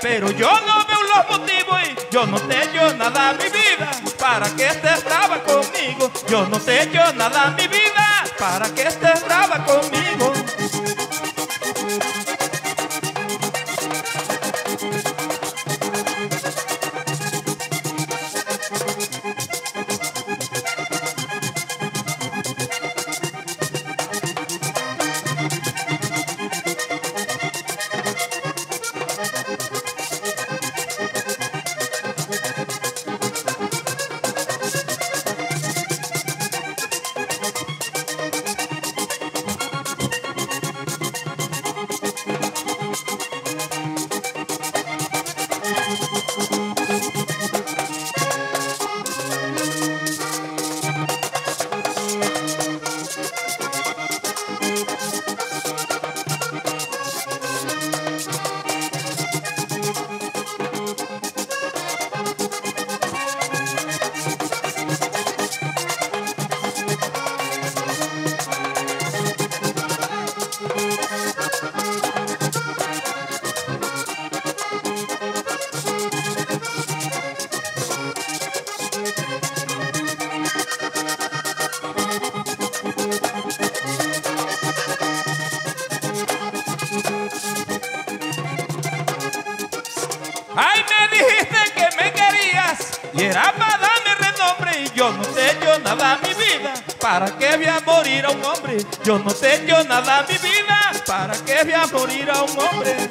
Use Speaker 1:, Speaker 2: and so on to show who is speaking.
Speaker 1: pero yo no veo los motivos y yo no te echo nada mi vida para que estés brava conmigo. Yo no te echo nada mi vida para que estés brava conmigo. Ay, me dijiste que me querías y era para darme renombre y yo no te yo nada mi vida. ¿Para qué voy a morir a un hombre? Yo no te yo nada mi vida. ¿Para qué voy a morir a un hombre?